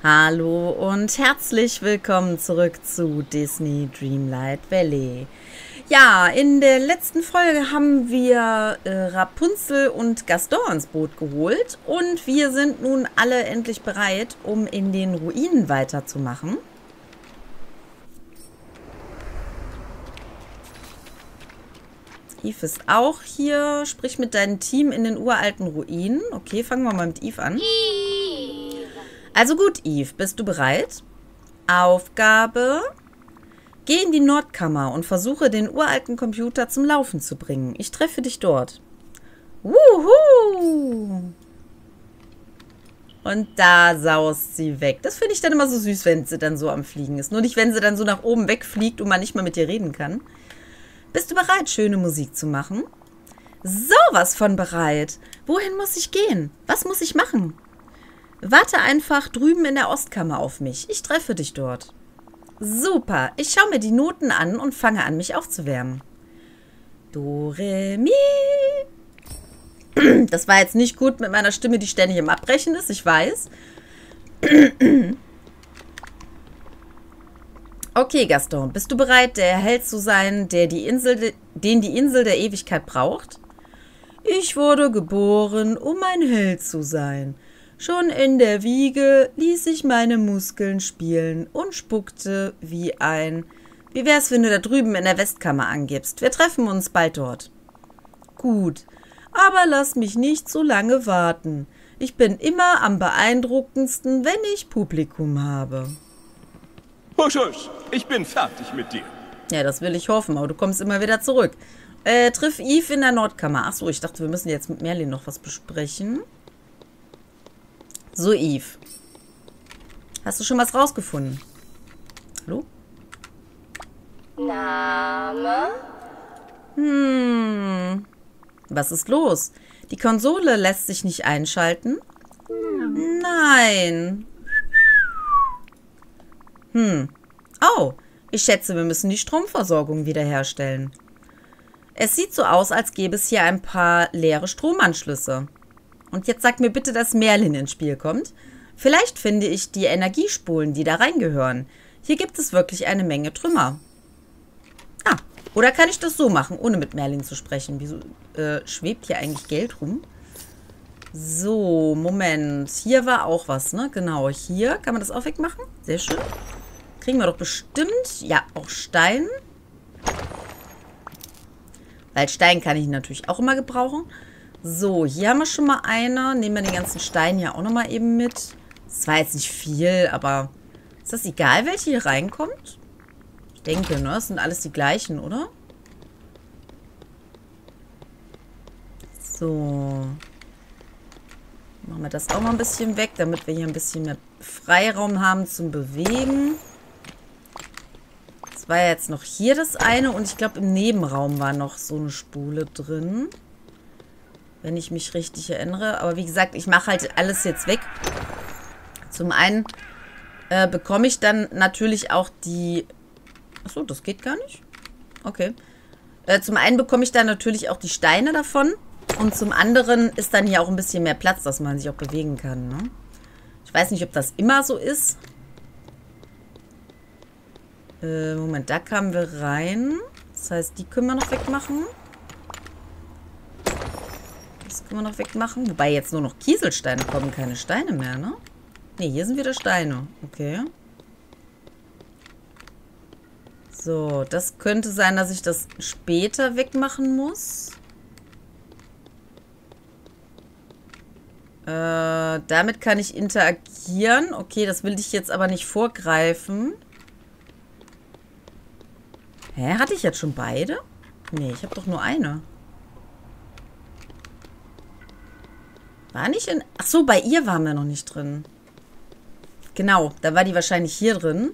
Hallo und herzlich willkommen zurück zu Disney Dreamlight Valley. Ja, in der letzten Folge haben wir äh, Rapunzel und Gaston ins Boot geholt und wir sind nun alle endlich bereit, um in den Ruinen weiterzumachen. Eve ist auch hier. Sprich mit deinem Team in den uralten Ruinen. Okay, fangen wir mal mit Eve an. Also gut, Eve, bist du bereit? Aufgabe. Geh in die Nordkammer und versuche, den uralten Computer zum Laufen zu bringen. Ich treffe dich dort. Wuhu! Und da saust sie weg. Das finde ich dann immer so süß, wenn sie dann so am Fliegen ist. Nur nicht, wenn sie dann so nach oben wegfliegt und man nicht mal mit ihr reden kann. Bist du bereit, schöne Musik zu machen? Sowas von bereit. Wohin muss ich gehen? Was muss ich machen? Warte einfach drüben in der Ostkammer auf mich. Ich treffe dich dort. Super. Ich schaue mir die Noten an und fange an, mich aufzuwärmen. Do, re, mi. Das war jetzt nicht gut mit meiner Stimme, die ständig im Abbrechen ist, ich weiß. Okay, Gaston, bist du bereit, der Held zu sein, der die Insel, den die Insel der Ewigkeit braucht? Ich wurde geboren, um ein Held zu sein. Schon in der Wiege ließ ich meine Muskeln spielen und spuckte wie ein. Wie wär's, wenn du da drüben in der Westkammer angibst? Wir treffen uns bald dort. Gut, aber lass mich nicht so lange warten. Ich bin immer am beeindruckendsten, wenn ich Publikum habe. Husch, husch, ich bin fertig mit dir. Ja, das will ich hoffen, aber du kommst immer wieder zurück. Äh, triff Eve in der Nordkammer. Achso, ich dachte, wir müssen jetzt mit Merlin noch was besprechen. So, Eve. Hast du schon was rausgefunden? Hallo? Name? Hm. Was ist los? Die Konsole lässt sich nicht einschalten? Nein. Hm. Oh, ich schätze, wir müssen die Stromversorgung wiederherstellen. Es sieht so aus, als gäbe es hier ein paar leere Stromanschlüsse. Und jetzt sag mir bitte, dass Merlin ins Spiel kommt. Vielleicht finde ich die Energiespulen, die da reingehören. Hier gibt es wirklich eine Menge Trümmer. Ah, oder kann ich das so machen, ohne mit Merlin zu sprechen? Wieso äh, schwebt hier eigentlich Geld rum? So, Moment. Hier war auch was, ne? Genau, hier kann man das auch wegmachen. Sehr schön. Kriegen wir doch bestimmt. Ja, auch Stein. Weil Stein kann ich natürlich auch immer gebrauchen. So, hier haben wir schon mal eine. Nehmen wir den ganzen Stein hier auch nochmal eben mit. Das war jetzt nicht viel, aber ist das egal, welche hier reinkommt? Ich denke, ne? Das sind alles die gleichen, oder? So. Machen wir das auch mal ein bisschen weg, damit wir hier ein bisschen mehr Freiraum haben zum Bewegen. Das war jetzt noch hier das eine und ich glaube im Nebenraum war noch so eine Spule drin. Wenn ich mich richtig erinnere. Aber wie gesagt, ich mache halt alles jetzt weg. Zum einen äh, bekomme ich dann natürlich auch die... Achso, das geht gar nicht? Okay. Äh, zum einen bekomme ich dann natürlich auch die Steine davon. Und zum anderen ist dann hier auch ein bisschen mehr Platz, dass man sich auch bewegen kann. Ne? Ich weiß nicht, ob das immer so ist. Äh, Moment, da kamen wir rein. Das heißt, die können wir noch wegmachen. Das können wir noch wegmachen. Wobei jetzt nur noch Kieselsteine kommen, keine Steine mehr, ne? Ne, hier sind wieder Steine. Okay. So, das könnte sein, dass ich das später wegmachen muss. Äh, damit kann ich interagieren. Okay, das will ich jetzt aber nicht vorgreifen. Hä, hatte ich jetzt schon beide? Nee, ich habe doch nur eine. War nicht in... Ach so, bei ihr waren wir noch nicht drin. Genau, da war die wahrscheinlich hier drin.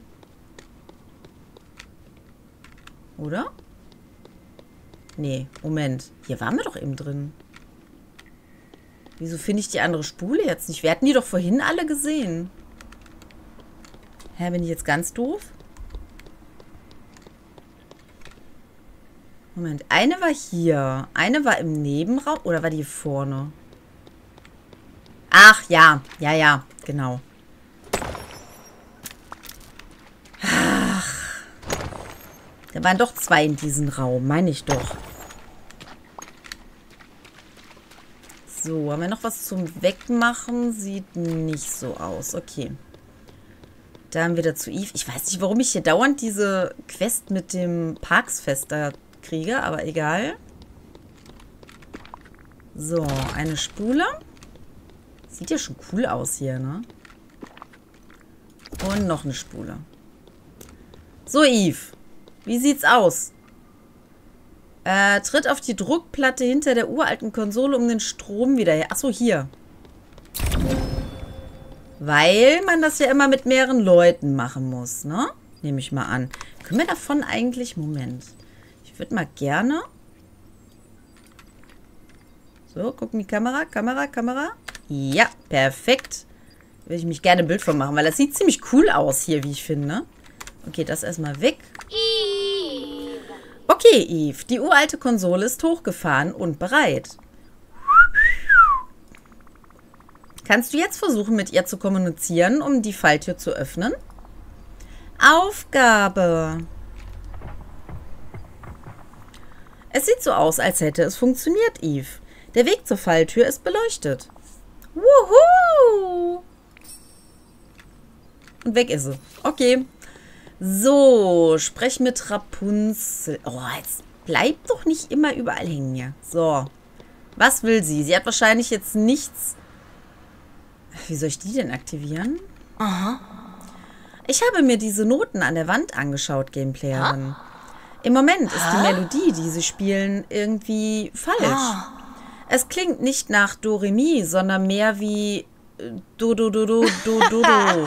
Oder? Nee, Moment. Hier waren wir doch eben drin. Wieso finde ich die andere Spule jetzt nicht? Wir hatten die doch vorhin alle gesehen. Hä, bin ich jetzt ganz doof? Moment, eine war hier. Eine war im Nebenraum. Oder war die hier vorne? Ach ja, ja, ja, genau. Ach. Da waren doch zwei in diesem Raum, meine ich doch. So, haben wir noch was zum Wegmachen? Sieht nicht so aus. Okay. Dann wieder zu Eve. Ich weiß nicht, warum ich hier dauernd diese Quest mit dem Parksfest da kriege, aber egal. So, eine Spule. Sieht ja schon cool aus hier, ne? Und noch eine Spule. So, Eve. Wie sieht's aus? Äh, tritt auf die Druckplatte hinter der uralten Konsole, um den Strom wieder her... Achso, hier. Weil man das ja immer mit mehreren Leuten machen muss, ne? Nehme ich mal an. Können wir davon eigentlich... Moment. Ich würde mal gerne... So, gucken die Kamera, Kamera, Kamera. Ja, perfekt. Würde ich mich gerne ein Bild von machen, weil das sieht ziemlich cool aus hier, wie ich finde. Okay, das erstmal weg. Okay, Eve, die uralte Konsole ist hochgefahren und bereit. Kannst du jetzt versuchen, mit ihr zu kommunizieren, um die Falltür zu öffnen? Aufgabe. Es sieht so aus, als hätte es funktioniert, Eve. Der Weg zur Falltür ist beleuchtet. Wuhu! Und weg ist sie. Okay. So, sprech mit Rapunzel. Oh, jetzt bleibt doch nicht immer überall hängen hier. So. Was will sie? Sie hat wahrscheinlich jetzt nichts... Wie soll ich die denn aktivieren? Aha. Ich habe mir diese Noten an der Wand angeschaut, Gameplayerin. Im Moment ist die Melodie, die sie spielen, irgendwie falsch. Es klingt nicht nach Do Re Mi, sondern mehr wie Do Do Do Do Do Do Do.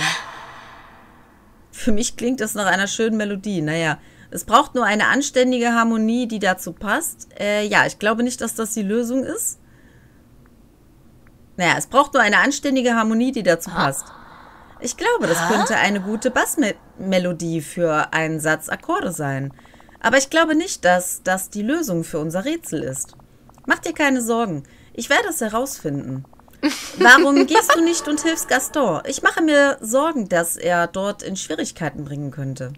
Für mich klingt das nach einer schönen Melodie. Naja, es braucht nur eine anständige Harmonie, die dazu passt. Äh, ja, ich glaube nicht, dass das die Lösung ist. Naja, es braucht nur eine anständige Harmonie, die dazu passt. Ich glaube, das könnte eine gute Bassmelodie für einen Satz Akkorde sein. Aber ich glaube nicht, dass das die Lösung für unser Rätsel ist. Mach dir keine Sorgen. Ich werde es herausfinden. Warum gehst du nicht und hilfst Gaston? Ich mache mir Sorgen, dass er dort in Schwierigkeiten bringen könnte.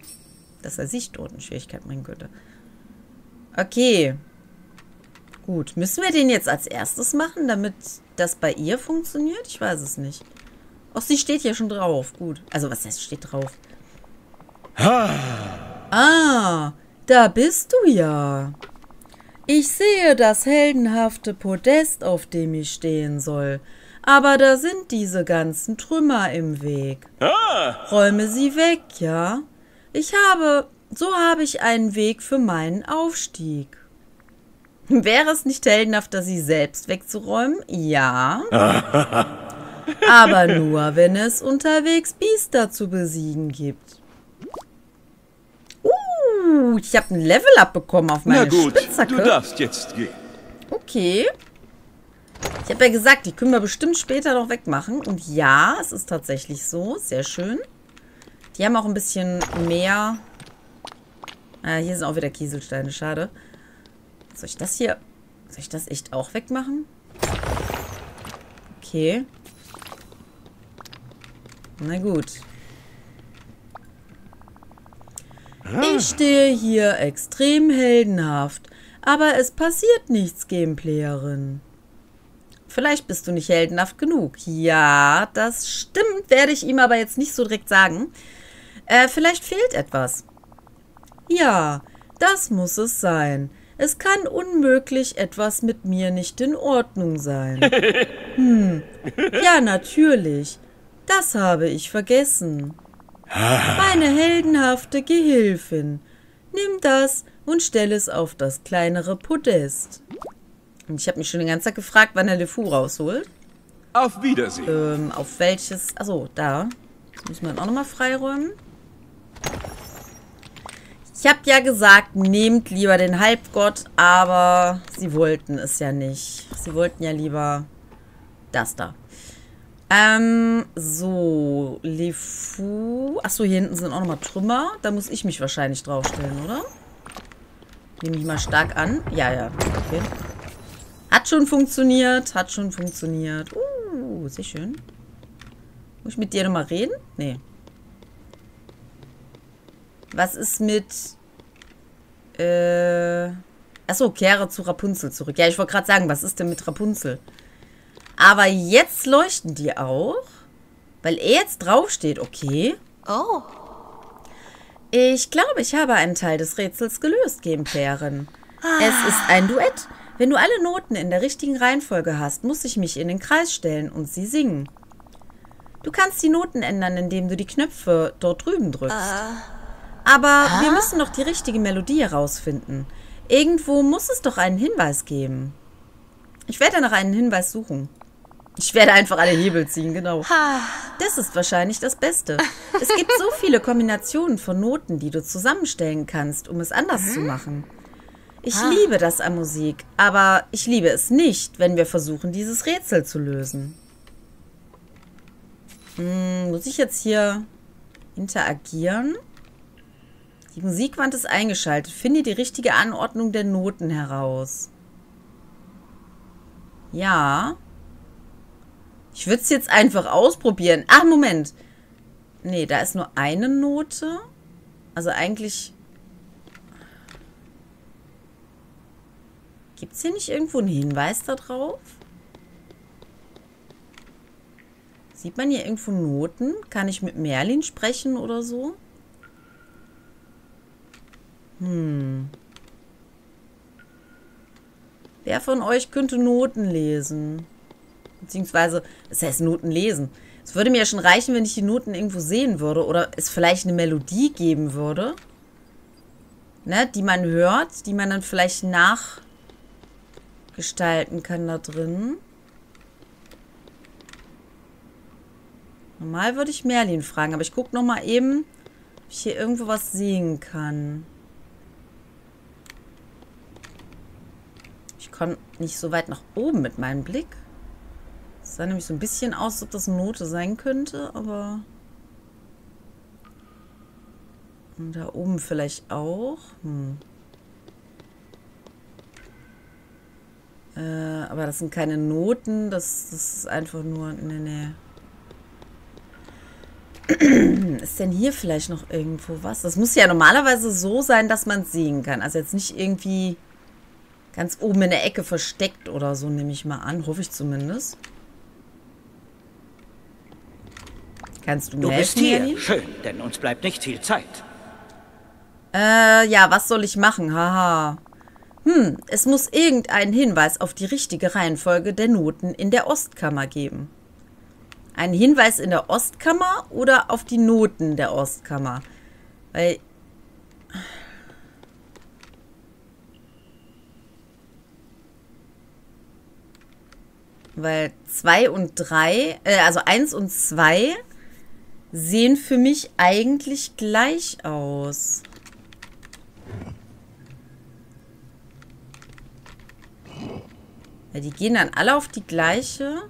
Dass er sich dort in Schwierigkeiten bringen könnte. Okay. Gut. Müssen wir den jetzt als erstes machen, damit das bei ihr funktioniert? Ich weiß es nicht. Ach, sie steht hier schon drauf. Gut. Also, was heißt steht drauf? Ah, da bist du ja. Ich sehe das heldenhafte Podest, auf dem ich stehen soll. Aber da sind diese ganzen Trümmer im Weg. Räume sie weg, ja? Ich habe, so habe ich einen Weg für meinen Aufstieg. Wäre es nicht heldenhafter, sie selbst wegzuräumen? Ja. Aber nur, wenn es unterwegs Biester zu besiegen gibt. Uh, ich habe ein Level-Up bekommen auf meine Na gut, Spitzhacke. du darfst jetzt gehen. Okay. Ich habe ja gesagt, die können wir bestimmt später noch wegmachen. Und ja, es ist tatsächlich so. Sehr schön. Die haben auch ein bisschen mehr... Ah, hier sind auch wieder Kieselsteine. Schade. Soll ich das hier... Soll ich das echt auch wegmachen? Okay. Na gut. Ich stehe hier extrem heldenhaft, aber es passiert nichts, Gameplayerin. Vielleicht bist du nicht heldenhaft genug. Ja, das stimmt, werde ich ihm aber jetzt nicht so direkt sagen. Äh, vielleicht fehlt etwas. Ja, das muss es sein. Es kann unmöglich etwas mit mir nicht in Ordnung sein. Hm, ja, natürlich. Das habe ich vergessen. Meine heldenhafte Gehilfin. Nimm das und stell es auf das kleinere Podest. Und ich habe mich schon die ganze Zeit gefragt, wann er LeFou rausholt. Auf Wiedersehen. Ähm, auf welches... Achso, da. Das müssen wir dann auch nochmal freiräumen. Ich habe ja gesagt, nehmt lieber den Halbgott, aber sie wollten es ja nicht. Sie wollten ja lieber das da. Ähm, so, LeFou. Achso, hier hinten sind auch nochmal Trümmer. Da muss ich mich wahrscheinlich draufstellen, oder? Nehme ich mal stark an. Ja, ja, okay. Hat schon funktioniert, hat schon funktioniert. Uh, sehr schön. Muss ich mit dir nochmal reden? Nee. Was ist mit Äh. Achso, kehre zu Rapunzel zurück. Ja, ich wollte gerade sagen, was ist denn mit Rapunzel? Aber jetzt leuchten die auch, weil er jetzt draufsteht, okay. Oh. Ich glaube, ich habe einen Teil des Rätsels gelöst, Gameplayerin. Es ist ein Duett. Wenn du alle Noten in der richtigen Reihenfolge hast, muss ich mich in den Kreis stellen und sie singen. Du kannst die Noten ändern, indem du die Knöpfe dort drüben drückst. Aber wir müssen doch die richtige Melodie herausfinden. Irgendwo muss es doch einen Hinweis geben. Ich werde nach einem Hinweis suchen. Ich werde einfach alle Hebel ziehen, genau. Das ist wahrscheinlich das Beste. Es gibt so viele Kombinationen von Noten, die du zusammenstellen kannst, um es anders zu machen. Ich liebe das an Musik, aber ich liebe es nicht, wenn wir versuchen, dieses Rätsel zu lösen. Hm, muss ich jetzt hier interagieren? Die Musikwand ist eingeschaltet. Finde die richtige Anordnung der Noten heraus. Ja. Ich würde es jetzt einfach ausprobieren. Ach, Moment. Nee, da ist nur eine Note. Also eigentlich... Gibt es hier nicht irgendwo einen Hinweis darauf? Sieht man hier irgendwo Noten? Kann ich mit Merlin sprechen oder so? Hm. Wer von euch könnte Noten lesen? Beziehungsweise, das heißt Noten lesen. Es würde mir ja schon reichen, wenn ich die Noten irgendwo sehen würde oder es vielleicht eine Melodie geben würde, ne, die man hört, die man dann vielleicht nachgestalten kann da drin. Normal würde ich Merlin fragen, aber ich gucke nochmal eben, ob ich hier irgendwo was sehen kann. Ich komme nicht so weit nach oben mit meinem Blick. Es sah nämlich so ein bisschen aus, ob das eine Note sein könnte, aber... Und da oben vielleicht auch. Hm. Äh, aber das sind keine Noten, das, das ist einfach nur... Nee, nee. Ist denn hier vielleicht noch irgendwo was? Das muss ja normalerweise so sein, dass man es sehen kann. Also jetzt nicht irgendwie ganz oben in der Ecke versteckt oder so, nehme ich mal an. Hoffe ich zumindest. Kannst du mir Du helfen, bist hier. Jenny? Schön, denn uns bleibt nicht viel Zeit. Äh, ja, was soll ich machen? Haha. Hm, es muss irgendeinen Hinweis auf die richtige Reihenfolge der Noten in der Ostkammer geben. Ein Hinweis in der Ostkammer oder auf die Noten der Ostkammer? Weil. Weil 2 und 3, äh, also 1 und 2 sehen für mich eigentlich gleich aus. Ja, die gehen dann alle auf die gleiche.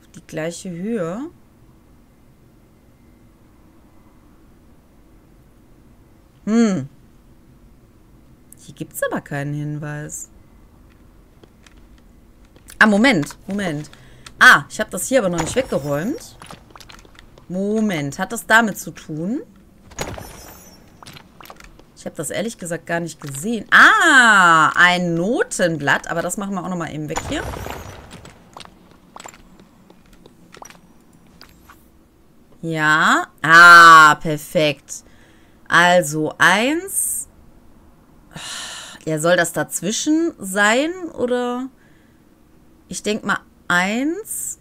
Auf die gleiche Höhe. Hm. Hier gibt es aber keinen Hinweis. Ah, Moment, Moment. Ah, ich habe das hier aber noch nicht weggeräumt. Moment, hat das damit zu tun? Ich habe das ehrlich gesagt gar nicht gesehen. Ah, ein Notenblatt. Aber das machen wir auch nochmal eben weg hier. Ja. Ah, perfekt. Also, eins. Ja, soll das dazwischen sein? Oder? Ich denke mal, eins.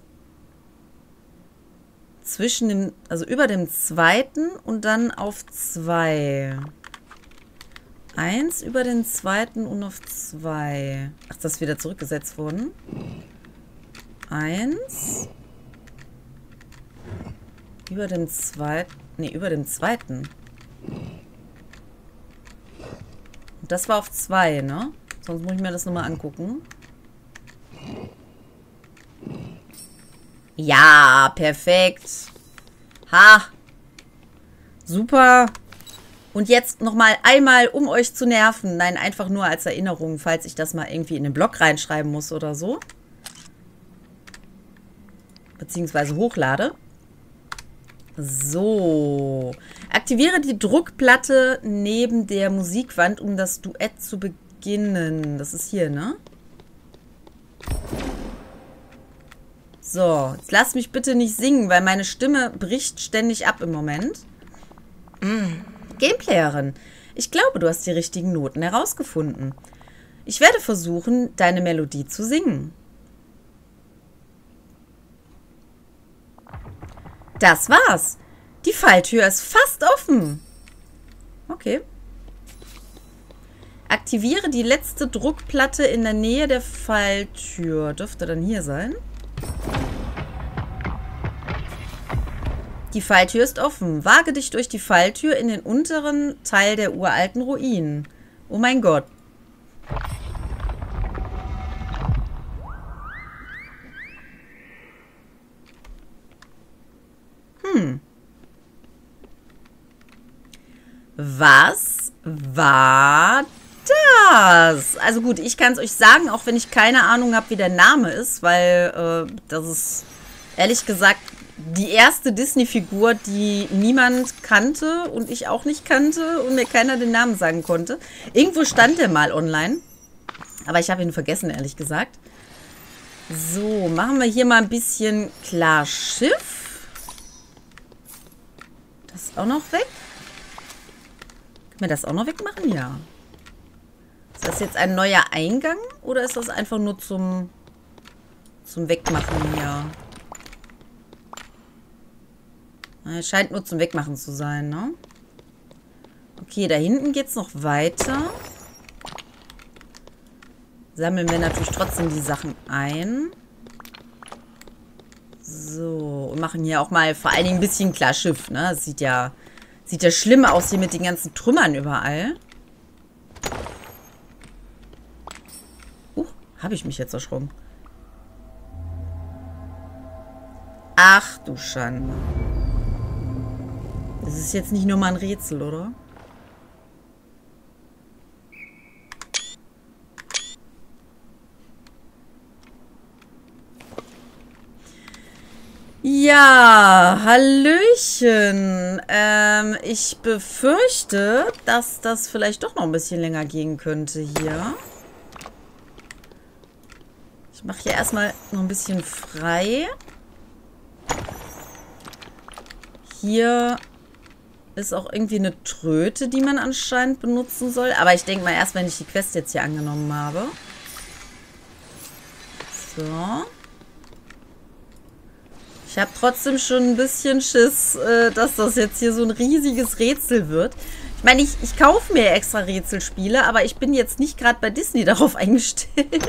Zwischen dem, also über dem zweiten und dann auf zwei. Eins über den zweiten und auf zwei. Ach, das ist wieder zurückgesetzt worden. Eins. Über dem zweiten. Nee, über dem zweiten. Und das war auf zwei, ne? Sonst muss ich mir das nochmal angucken. Ja, perfekt. Ha. Super. Und jetzt nochmal einmal, um euch zu nerven. Nein, einfach nur als Erinnerung, falls ich das mal irgendwie in den Blog reinschreiben muss oder so. Beziehungsweise hochlade. So. Aktiviere die Druckplatte neben der Musikwand, um das Duett zu beginnen. Das ist hier, ne? So, jetzt lass mich bitte nicht singen, weil meine Stimme bricht ständig ab im Moment. Mm. Gameplayerin, ich glaube, du hast die richtigen Noten herausgefunden. Ich werde versuchen, deine Melodie zu singen. Das war's. Die Falltür ist fast offen. Okay. Aktiviere die letzte Druckplatte in der Nähe der Falltür. Dürfte dann hier sein. Die Falltür ist offen. Wage dich durch die Falltür in den unteren Teil der uralten Ruinen. Oh mein Gott. Hm. Was war das? Also gut, ich kann es euch sagen, auch wenn ich keine Ahnung habe, wie der Name ist, weil äh, das ist ehrlich gesagt die erste Disney-Figur, die niemand kannte und ich auch nicht kannte und mir keiner den Namen sagen konnte. Irgendwo stand der mal online, aber ich habe ihn vergessen, ehrlich gesagt. So, machen wir hier mal ein bisschen klar Schiff. Das ist auch noch weg. Können wir das auch noch wegmachen? Ja. Ist das jetzt ein neuer Eingang oder ist das einfach nur zum, zum Wegmachen hier? Es scheint nur zum Wegmachen zu sein, ne? Okay, da hinten geht es noch weiter. Sammeln wir natürlich trotzdem die Sachen ein. So, und machen hier auch mal vor allen Dingen ein bisschen klar Schiff, ne? Das sieht ja, sieht ja schlimm aus hier mit den ganzen Trümmern überall. Habe ich mich jetzt erschrocken. Ach du Schande. Das ist jetzt nicht nur mal ein Rätsel, oder? Ja, Hallöchen. Ähm, ich befürchte, dass das vielleicht doch noch ein bisschen länger gehen könnte hier. Ich mache hier erstmal noch ein bisschen frei. Hier ist auch irgendwie eine Tröte, die man anscheinend benutzen soll. Aber ich denke mal erst, wenn ich die Quest jetzt hier angenommen habe. So. Ich habe trotzdem schon ein bisschen Schiss, äh, dass das jetzt hier so ein riesiges Rätsel wird. Ich meine, ich, ich kaufe mir extra Rätselspiele, aber ich bin jetzt nicht gerade bei Disney darauf eingestellt,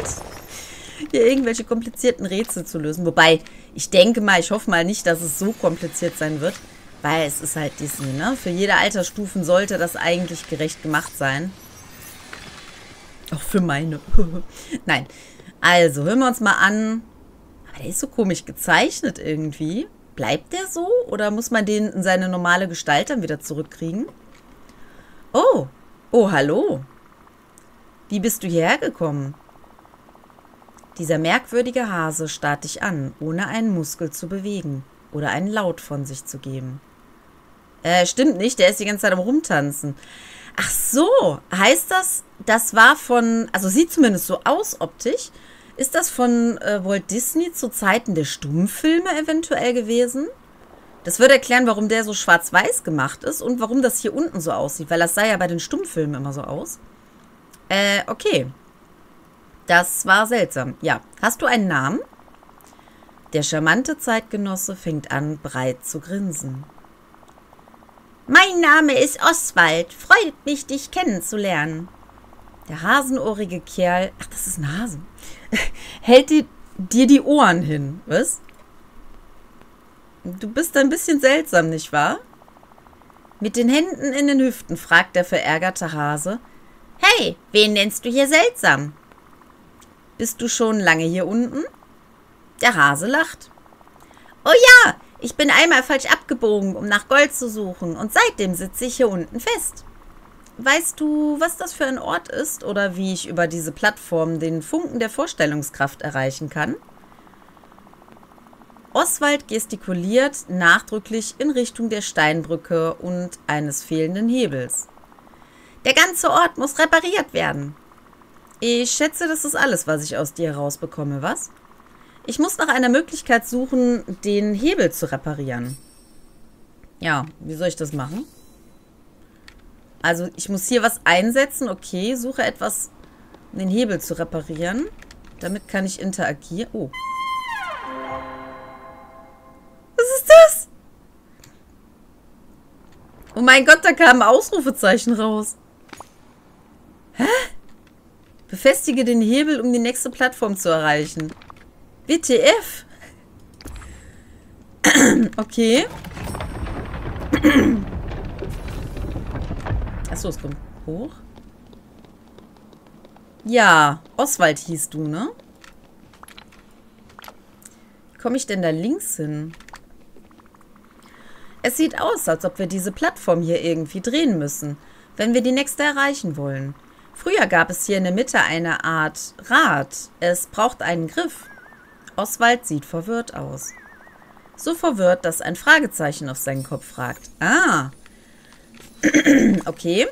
hier irgendwelche komplizierten Rätsel zu lösen. Wobei, ich denke mal, ich hoffe mal nicht, dass es so kompliziert sein wird, weil es ist halt Disney, ne? Für jede Altersstufen sollte das eigentlich gerecht gemacht sein. Auch für meine. Nein. Also, hören wir uns mal an, aber der ist so komisch gezeichnet irgendwie. Bleibt der so? Oder muss man den in seine normale Gestalt dann wieder zurückkriegen? Oh, oh, hallo. Wie bist du hierher gekommen? Dieser merkwürdige Hase starrt dich an, ohne einen Muskel zu bewegen oder einen Laut von sich zu geben. Äh, stimmt nicht, der ist die ganze Zeit am Rumtanzen. Ach so, heißt das, das war von, also sieht zumindest so aus optisch, ist das von äh, Walt Disney zu Zeiten der Stummfilme eventuell gewesen? Das würde erklären, warum der so schwarz-weiß gemacht ist und warum das hier unten so aussieht, weil das sah ja bei den Stummfilmen immer so aus. Äh, okay. Das war seltsam. Ja. Hast du einen Namen? Der charmante Zeitgenosse fängt an, breit zu grinsen. Mein Name ist Oswald. Freut mich, dich kennenzulernen. Der hasenohrige Kerl, ach, das ist ein Hase, hält die, dir die Ohren hin, was? Du bist ein bisschen seltsam, nicht wahr? Mit den Händen in den Hüften fragt der verärgerte Hase. Hey, wen nennst du hier seltsam? Bist du schon lange hier unten? Der Hase lacht. Oh ja, ich bin einmal falsch abgebogen, um nach Gold zu suchen, und seitdem sitze ich hier unten fest. Weißt du, was das für ein Ort ist oder wie ich über diese Plattform den Funken der Vorstellungskraft erreichen kann? Oswald gestikuliert nachdrücklich in Richtung der Steinbrücke und eines fehlenden Hebels. Der ganze Ort muss repariert werden. Ich schätze, das ist alles, was ich aus dir herausbekomme, was? Ich muss nach einer Möglichkeit suchen, den Hebel zu reparieren. Ja, wie soll ich das machen? Also, ich muss hier was einsetzen. Okay, suche etwas, um den Hebel zu reparieren. Damit kann ich interagieren. Oh. Was ist das? Oh mein Gott, da kam ein Ausrufezeichen raus. Hä? Befestige den Hebel, um die nächste Plattform zu erreichen. WTF? okay. Achso, es kommt hoch. Ja, Oswald hieß du, ne? Wie komme ich denn da links hin? Es sieht aus, als ob wir diese Plattform hier irgendwie drehen müssen, wenn wir die nächste erreichen wollen. Früher gab es hier in der Mitte eine Art Rad. Es braucht einen Griff. Oswald sieht verwirrt aus. So verwirrt, dass ein Fragezeichen auf seinen Kopf fragt. Ah. okay.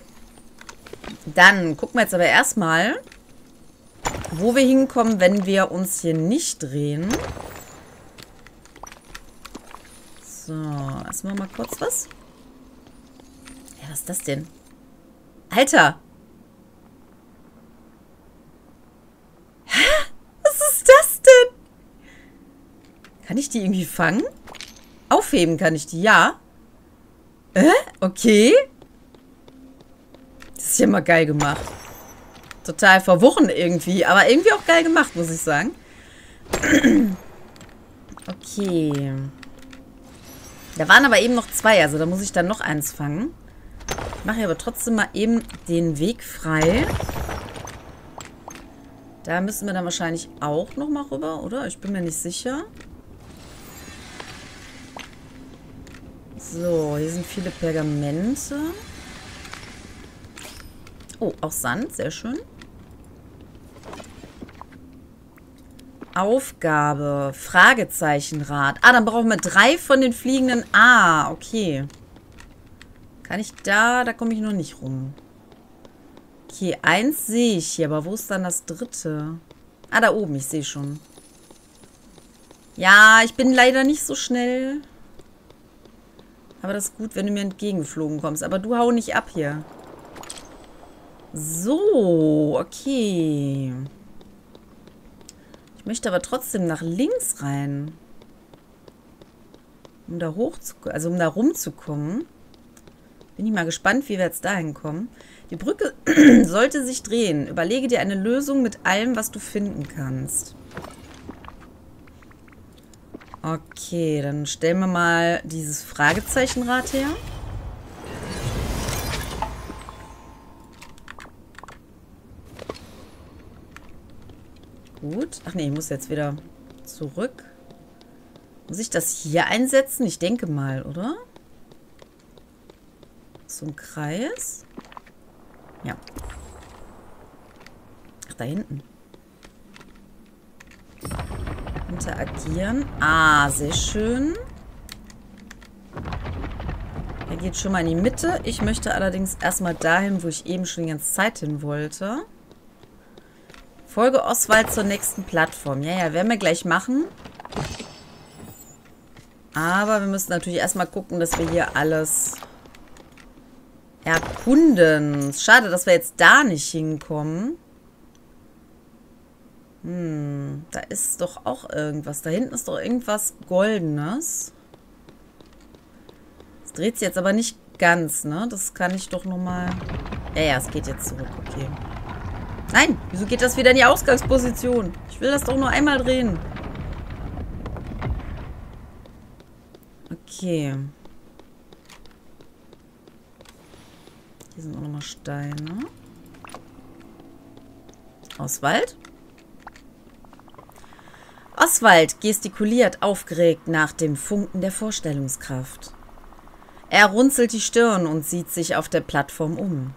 Dann gucken wir jetzt aber erstmal, wo wir hinkommen, wenn wir uns hier nicht drehen. So, erstmal mal kurz was. Ja, was ist das denn? Alter! Kann ich die irgendwie fangen? Aufheben kann ich die, ja. Äh? Okay. Das ist ja mal geil gemacht. Total verworren irgendwie, aber irgendwie auch geil gemacht, muss ich sagen. Okay. Da waren aber eben noch zwei, also da muss ich dann noch eins fangen. Ich mache aber trotzdem mal eben den Weg frei. Da müssen wir dann wahrscheinlich auch noch mal rüber, oder? Ich bin mir nicht sicher. So, hier sind viele Pergamente. Oh, auch Sand, sehr schön. Aufgabe, Fragezeichenrad. Ah, dann brauchen wir drei von den fliegenden... Ah, okay. Kann ich da... Da komme ich noch nicht rum. Okay, eins sehe ich hier, aber wo ist dann das dritte? Ah, da oben, ich sehe schon. Ja, ich bin leider nicht so schnell. Aber das ist gut, wenn du mir entgegengeflogen kommst. Aber du hau nicht ab hier. So, okay. Ich möchte aber trotzdem nach links rein. Um da hoch zu, also um da rumzukommen. Bin ich mal gespannt, wie wir jetzt dahin kommen. Die Brücke sollte sich drehen. Überlege dir eine Lösung mit allem, was du finden kannst. Okay, dann stellen wir mal dieses Fragezeichenrad her. Gut. Ach nee, ich muss jetzt wieder zurück. Muss ich das hier einsetzen? Ich denke mal, oder? So ein Kreis. Ja. Ach, da hinten. Interagieren. Ah, sehr schön. Er geht schon mal in die Mitte. Ich möchte allerdings erstmal dahin, wo ich eben schon die ganze Zeit hin wollte. Folge Oswald zur nächsten Plattform. Ja, ja, werden wir gleich machen. Aber wir müssen natürlich erstmal gucken, dass wir hier alles erkunden. Schade, dass wir jetzt da nicht hinkommen. Hm, da ist doch auch irgendwas. Da hinten ist doch irgendwas Goldenes. Das dreht sich jetzt aber nicht ganz, ne? Das kann ich doch nochmal... Ja, ja, es geht jetzt zurück, okay. Nein, wieso geht das wieder in die Ausgangsposition? Ich will das doch nur einmal drehen. Okay. Hier sind auch nochmal Steine. Auswald? Oswald gestikuliert aufgeregt nach dem Funken der Vorstellungskraft. Er runzelt die Stirn und sieht sich auf der Plattform um.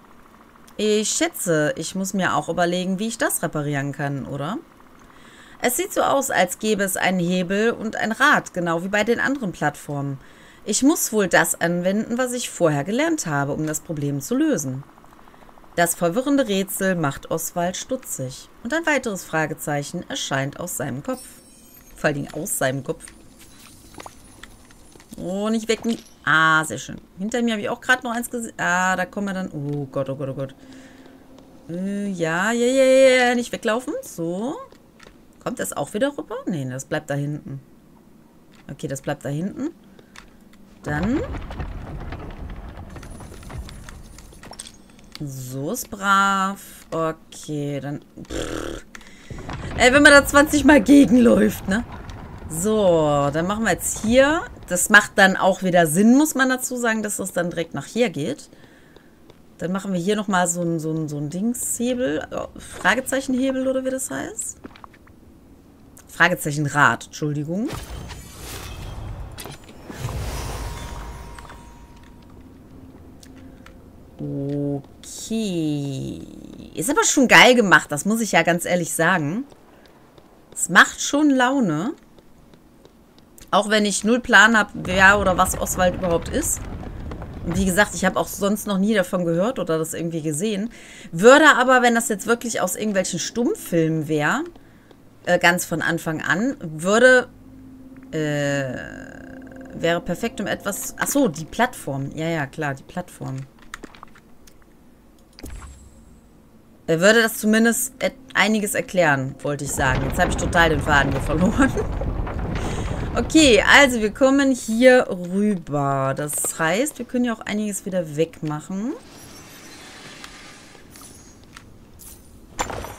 Ich schätze, ich muss mir auch überlegen, wie ich das reparieren kann, oder? Es sieht so aus, als gäbe es einen Hebel und ein Rad, genau wie bei den anderen Plattformen. Ich muss wohl das anwenden, was ich vorher gelernt habe, um das Problem zu lösen. Das verwirrende Rätsel macht Oswald stutzig. Und ein weiteres Fragezeichen erscheint aus seinem Kopf. Vor allen Dingen aus seinem Kopf. Oh, nicht weg. Ah, sehr schön. Hinter mir habe ich auch gerade noch eins gesehen. Ah, da kommen wir dann. Oh Gott, oh Gott, oh Gott. Äh, ja, ja, ja, ja, nicht weglaufen. So. Kommt das auch wieder rüber? Nee, das bleibt da hinten. Okay, das bleibt da hinten. Dann. So ist brav. Okay, dann. Pff. Ey, wenn man da 20 Mal gegenläuft, ne? So, dann machen wir jetzt hier. Das macht dann auch wieder Sinn, muss man dazu sagen, dass das dann direkt nach hier geht. Dann machen wir hier nochmal so ein, so ein, so ein Dingshebel. Fragezeichenhebel oder wie das heißt. Fragezeichenrad, Entschuldigung. Okay. Ist aber schon geil gemacht, das muss ich ja ganz ehrlich sagen. Es macht schon Laune. Auch wenn ich null Plan habe, wer oder was Oswald überhaupt ist. Und wie gesagt, ich habe auch sonst noch nie davon gehört oder das irgendwie gesehen. Würde aber, wenn das jetzt wirklich aus irgendwelchen Stummfilmen wäre, äh, ganz von Anfang an, würde, äh, wäre perfekt um etwas, ach so, die Plattform. Ja, ja, klar, die Plattform. Er würde das zumindest einiges erklären, wollte ich sagen. Jetzt habe ich total den Faden hier verloren. okay, also wir kommen hier rüber. Das heißt, wir können ja auch einiges wieder wegmachen.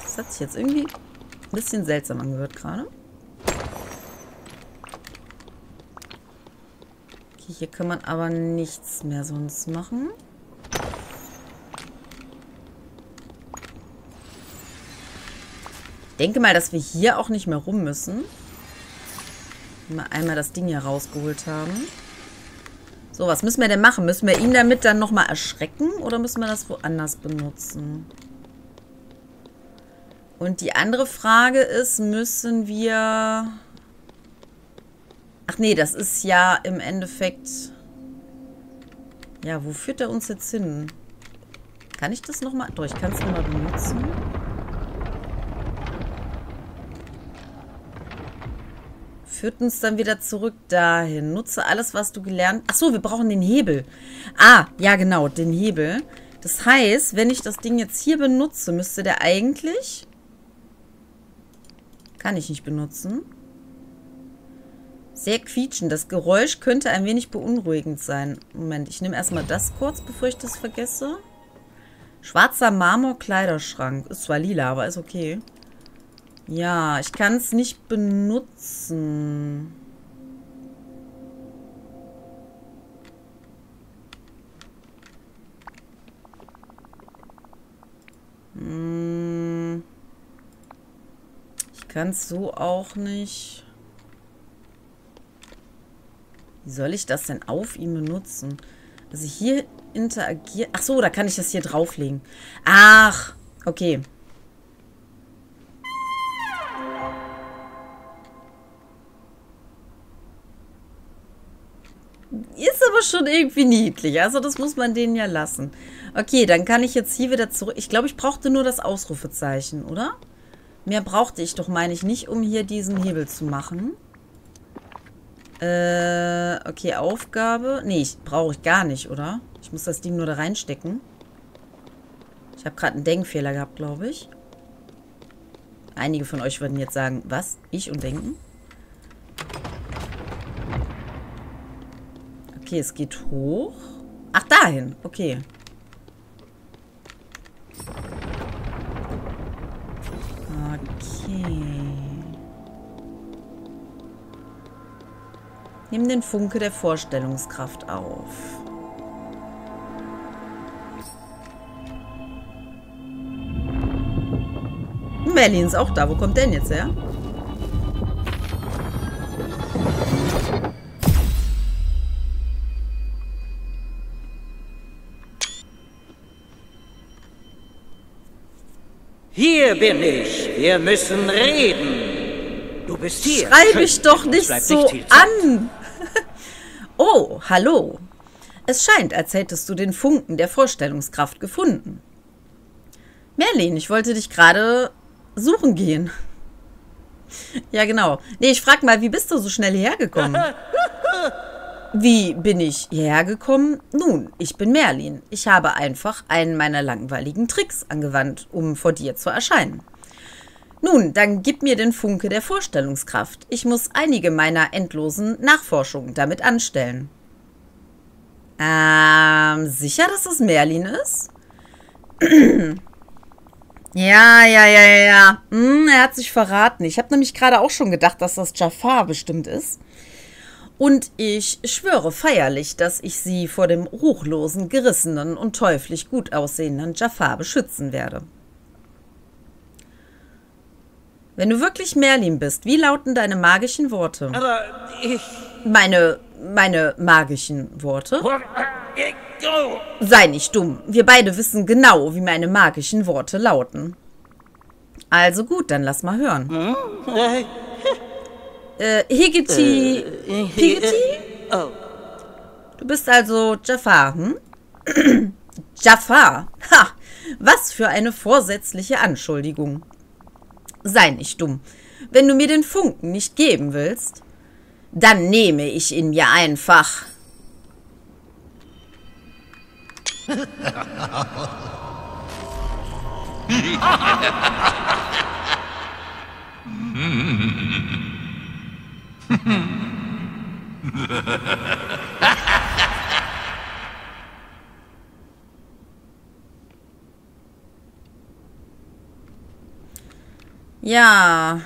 Das hat sich jetzt irgendwie ein bisschen seltsam angehört gerade. Okay, hier kann man aber nichts mehr sonst machen. Denke mal, dass wir hier auch nicht mehr rum müssen. Wenn wir einmal das Ding hier rausgeholt haben. So, was müssen wir denn machen? Müssen wir ihn damit dann nochmal erschrecken oder müssen wir das woanders benutzen? Und die andere Frage ist, müssen wir... Ach nee, das ist ja im Endeffekt... Ja, wo führt er uns jetzt hin? Kann ich das nochmal... Doch, ich kann es nochmal benutzen. Führt uns dann wieder zurück dahin. Nutze alles, was du gelernt... Ach so, wir brauchen den Hebel. Ah, ja genau, den Hebel. Das heißt, wenn ich das Ding jetzt hier benutze, müsste der eigentlich... Kann ich nicht benutzen. Sehr quietschend. Das Geräusch könnte ein wenig beunruhigend sein. Moment, ich nehme erstmal das kurz, bevor ich das vergesse. Schwarzer Marmor-Kleiderschrank. Ist zwar lila, aber ist okay. Ja, ich kann es nicht benutzen. Hm. Ich kann es so auch nicht. Wie soll ich das denn auf ihm benutzen? Also hier interagieren. Ach so, da kann ich das hier drauflegen. Ach, okay. Schon irgendwie niedlich. Also das muss man denen ja lassen. Okay, dann kann ich jetzt hier wieder zurück. Ich glaube, ich brauchte nur das Ausrufezeichen, oder? Mehr brauchte ich doch, meine ich, nicht, um hier diesen Hebel zu machen. Äh, okay, Aufgabe. Nee, brauche ich gar nicht, oder? Ich muss das Ding nur da reinstecken. Ich habe gerade einen Denkfehler gehabt, glaube ich. Einige von euch würden jetzt sagen, was? Ich und denken? Okay, es geht hoch. Ach, dahin. Okay. Okay. Nimm den Funke der Vorstellungskraft auf. Merlin ist auch da. Wo kommt denn jetzt her? Hier bin ich. Wir müssen reden. Du bist hier. Schreib Schön, mich doch nicht so Zeit. an. oh, hallo. Es scheint, als hättest du den Funken der Vorstellungskraft gefunden. Merlin, ich wollte dich gerade suchen gehen. Ja, genau. Nee, ich frag mal, wie bist du so schnell hierher gekommen? Wie bin ich hierher gekommen? Nun, ich bin Merlin. Ich habe einfach einen meiner langweiligen Tricks angewandt, um vor dir zu erscheinen. Nun, dann gib mir den Funke der Vorstellungskraft. Ich muss einige meiner endlosen Nachforschungen damit anstellen. Ähm, sicher, dass es Merlin ist? ja, ja, ja, ja. Hm, er hat sich verraten. Ich habe nämlich gerade auch schon gedacht, dass das Jafar bestimmt ist. Und ich schwöre feierlich, dass ich sie vor dem ruchlosen, gerissenen und teuflisch gut aussehenden Jafar beschützen werde. Wenn du wirklich Merlin bist, wie lauten deine magischen Worte? Aber ich... Meine, meine magischen Worte? Sei nicht dumm. Wir beide wissen genau, wie meine magischen Worte lauten. Also gut, dann lass mal hören. Äh, Higgity. Higgity? Oh. Du bist also Jafar, hm? Jafar? Ha! Was für eine vorsätzliche Anschuldigung. Sei nicht dumm. Wenn du mir den Funken nicht geben willst, dann nehme ich ihn mir einfach. Ja.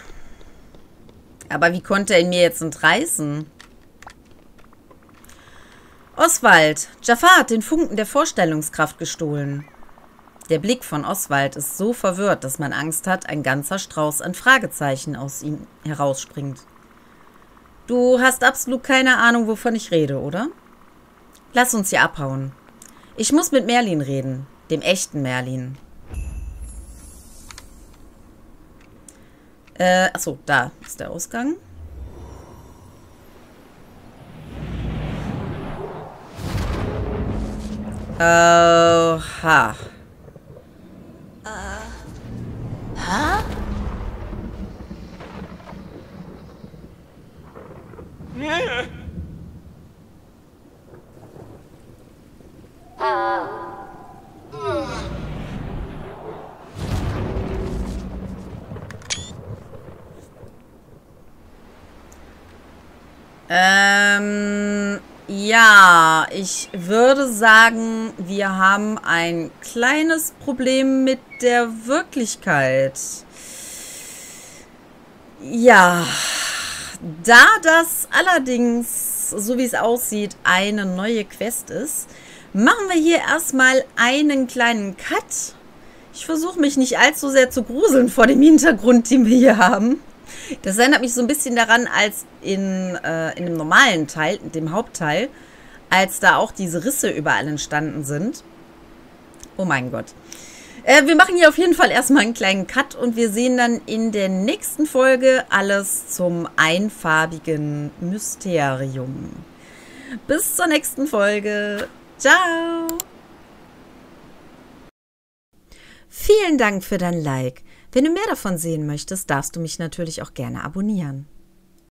Aber wie konnte er ihn mir jetzt entreißen? Oswald, Jafar hat den Funken der Vorstellungskraft gestohlen. Der Blick von Oswald ist so verwirrt, dass man Angst hat, ein ganzer Strauß an Fragezeichen aus ihm herausspringt. Du hast absolut keine Ahnung, wovon ich rede, oder? Lass uns hier abhauen. Ich muss mit Merlin reden, dem echten Merlin. Äh, achso, da ist der Ausgang. Oha. Ähm, ja, ich würde sagen, wir haben ein kleines Problem mit der Wirklichkeit. Ja, da das allerdings, so wie es aussieht, eine neue Quest ist, machen wir hier erstmal einen kleinen Cut. Ich versuche mich nicht allzu sehr zu gruseln vor dem Hintergrund, den wir hier haben. Das erinnert mich so ein bisschen daran, als in, äh, in dem normalen Teil, dem Hauptteil, als da auch diese Risse überall entstanden sind. Oh mein Gott. Äh, wir machen hier auf jeden Fall erstmal einen kleinen Cut und wir sehen dann in der nächsten Folge alles zum einfarbigen Mysterium. Bis zur nächsten Folge. Ciao. Vielen Dank für dein Like. Wenn du mehr davon sehen möchtest, darfst du mich natürlich auch gerne abonnieren.